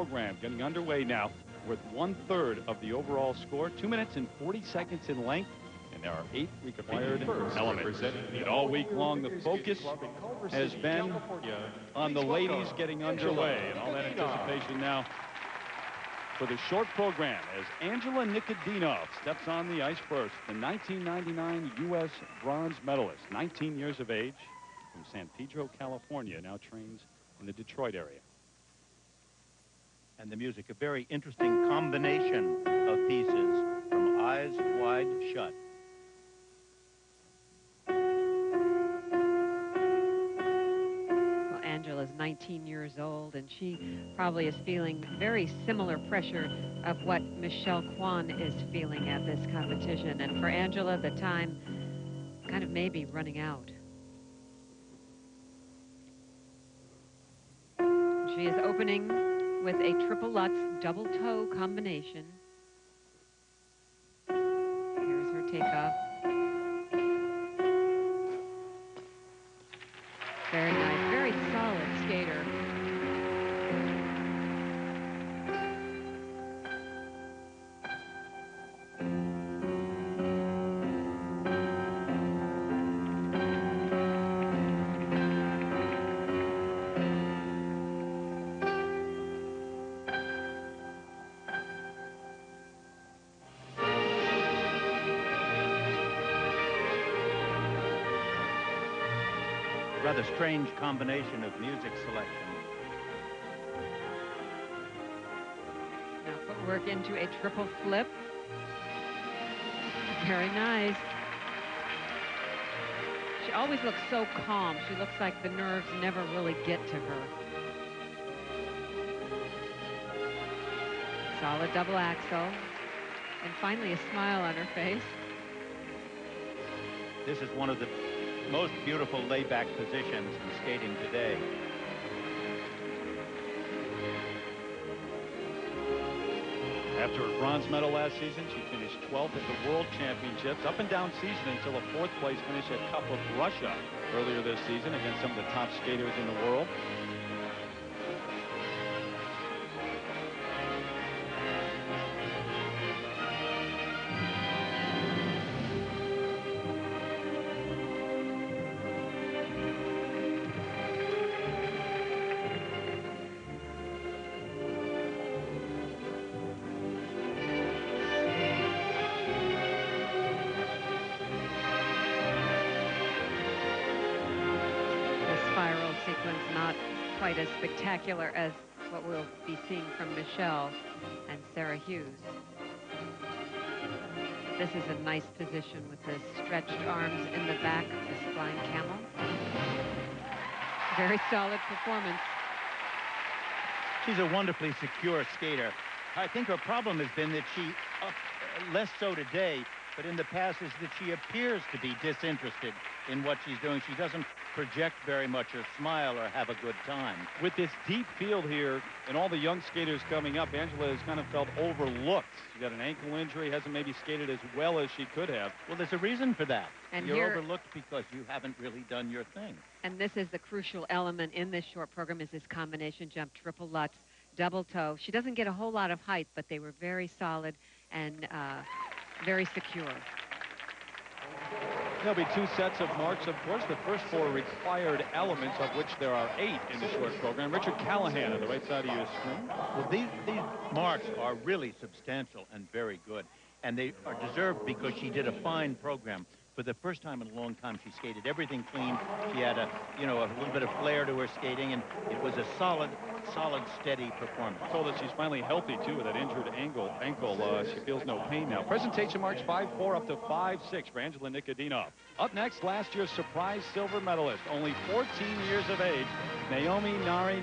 program getting underway now with one-third of the overall score, two minutes and 40 seconds in length, and there are eight required elements. And all week long, the focus has been on the ladies getting underway, and all that anticipation now for the short program as Angela Nikodinov steps on the ice first, the 1999 U.S. bronze medalist, 19 years of age, from San Pedro, California, now trains in the Detroit area. And the music, a very interesting combination of pieces from Eyes Wide Shut. Well, Angela's 19 years old, and she probably is feeling very similar pressure of what Michelle Kwan is feeling at this competition. And for Angela, the time kind of maybe running out. She is opening with a triple Lutz double toe combination. Here's her takeoff. Rather strange combination of music selection. Now footwork into a triple flip. Very nice. She always looks so calm. She looks like the nerves never really get to her. Solid double axel. And finally a smile on her face. This is one of the most beautiful layback positions in skating today. After a bronze medal last season, she finished 12th at the World Championships, up and down season until a fourth place finish at Cup of Russia earlier this season against some of the top skaters in the world. Sequence not quite as spectacular as what we'll be seeing from Michelle and Sarah Hughes. This is a nice position with the stretched arms in the back, of this flying camel. Very solid performance. She's a wonderfully secure skater. I think her problem has been that she, uh, less so today, but in the past is that she appears to be disinterested in what she's doing. She doesn't project very much or smile or have a good time. With this deep field here and all the young skaters coming up, Angela has kind of felt overlooked. She got an ankle injury, hasn't maybe skated as well as she could have. Well, there's a reason for that. And You're here, overlooked because you haven't really done your thing. And this is the crucial element in this short program is this combination jump, triple Lutz, double toe. She doesn't get a whole lot of height, but they were very solid and uh, very secure. There'll be two sets of marks, of course. The first four required elements, of which there are eight in the short program. Richard Callaghan on the right side of your screen. Well, these, these marks are really substantial and very good. And they are deserved because she did a fine program for the first time in a long time, she skated everything clean. She had a, you know, a little bit of flair to her skating, and it was a solid, solid, steady performance. Told that she's finally healthy, too, with that injured ankle. ankle uh, she feels no pain now. Presentation marks 5-4 up to 5-6 for Angela Nikodinov. Up next, last year's surprise silver medalist, only 14 years of age, Naomi Nari